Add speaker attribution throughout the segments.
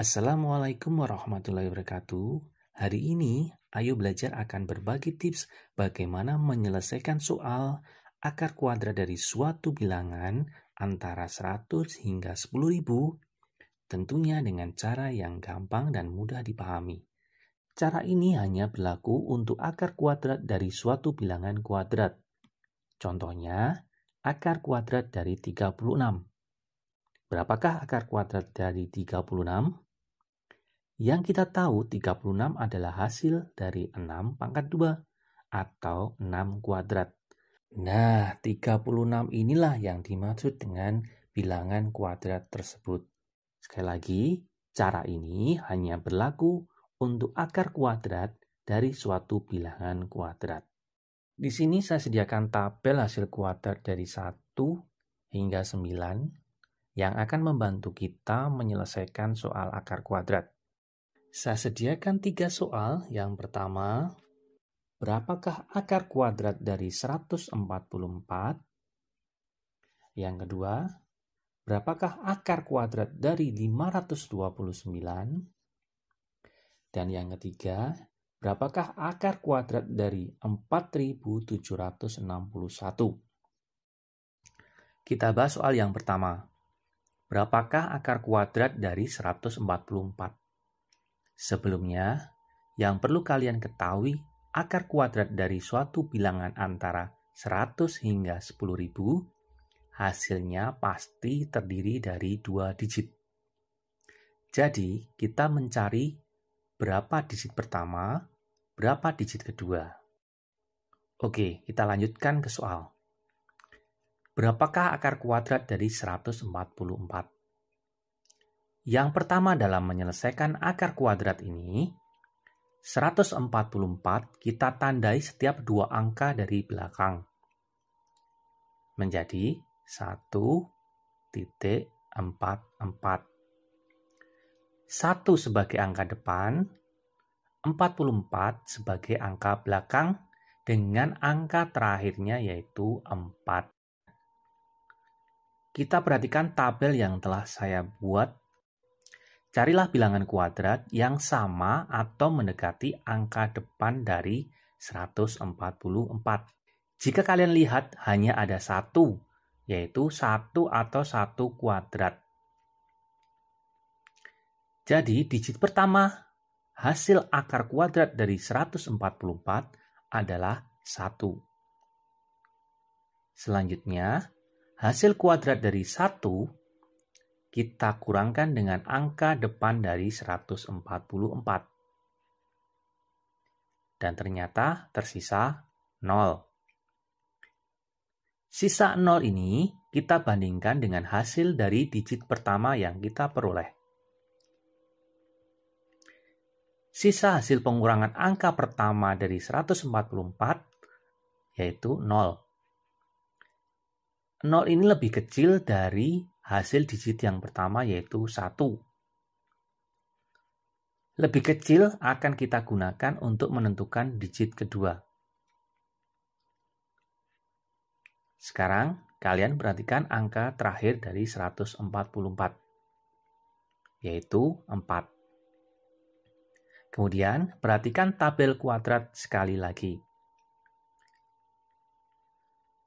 Speaker 1: Assalamualaikum warahmatullahi wabarakatuh. Hari ini, Ayo Belajar akan berbagi tips bagaimana menyelesaikan soal akar kuadrat dari suatu bilangan antara 100 hingga 10.000, tentunya dengan cara yang gampang dan mudah dipahami. Cara ini hanya berlaku untuk akar kuadrat dari suatu bilangan kuadrat. Contohnya, akar kuadrat dari 36. Berapakah akar kuadrat dari 36? Yang kita tahu 36 adalah hasil dari 6 pangkat 2 atau 6 kuadrat. Nah, 36 inilah yang dimaksud dengan bilangan kuadrat tersebut. Sekali lagi, cara ini hanya berlaku untuk akar kuadrat dari suatu bilangan kuadrat. Di sini saya sediakan tabel hasil kuadrat dari 1 hingga 9 yang akan membantu kita menyelesaikan soal akar kuadrat. Saya sediakan tiga soal. Yang pertama, berapakah akar kuadrat dari 144? Yang kedua, berapakah akar kuadrat dari 529? Dan yang ketiga, berapakah akar kuadrat dari 4761? Kita bahas soal yang pertama. Berapakah akar kuadrat dari 144? Sebelumnya, yang perlu kalian ketahui, akar kuadrat dari suatu bilangan antara 100 hingga 10.000, hasilnya pasti terdiri dari dua digit. Jadi, kita mencari berapa digit pertama, berapa digit kedua. Oke, kita lanjutkan ke soal. Berapakah akar kuadrat dari 144? Yang pertama dalam menyelesaikan akar kuadrat ini, 144 kita tandai setiap dua angka dari belakang. Menjadi 1.44. 1 sebagai angka depan, 44 sebagai angka belakang dengan angka terakhirnya yaitu 4. Kita perhatikan tabel yang telah saya buat Carilah bilangan kuadrat yang sama atau mendekati angka depan dari 144. Jika kalian lihat hanya ada satu, yaitu satu atau satu kuadrat. Jadi digit pertama hasil akar kuadrat dari 144 adalah 1. Selanjutnya, hasil kuadrat dari 1 kita kurangkan dengan angka depan dari 144. Dan ternyata tersisa 0. Sisa 0 ini kita bandingkan dengan hasil dari digit pertama yang kita peroleh. Sisa hasil pengurangan angka pertama dari 144 yaitu 0. 0 ini lebih kecil dari hasil digit yang pertama yaitu 1. Lebih kecil akan kita gunakan untuk menentukan digit kedua. Sekarang kalian perhatikan angka terakhir dari 144 yaitu 4. Kemudian perhatikan tabel kuadrat sekali lagi.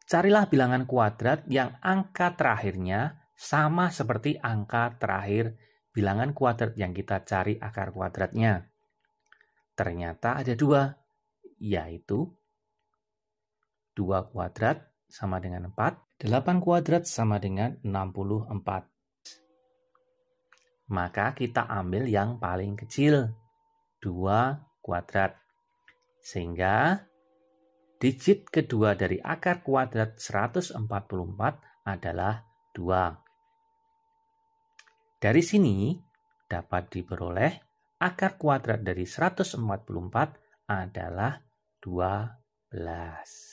Speaker 1: Carilah bilangan kuadrat yang angka terakhirnya sama seperti angka terakhir bilangan kuadrat yang kita cari akar kuadratnya. Ternyata ada dua, yaitu 2 kuadrat sama dengan 4, 8 kuadrat sama dengan 64. Maka kita ambil yang paling kecil, 2 kuadrat. Sehingga digit kedua dari akar kuadrat 144 adalah 2. Dari sini dapat diperoleh akar kuadrat dari 144 adalah 12.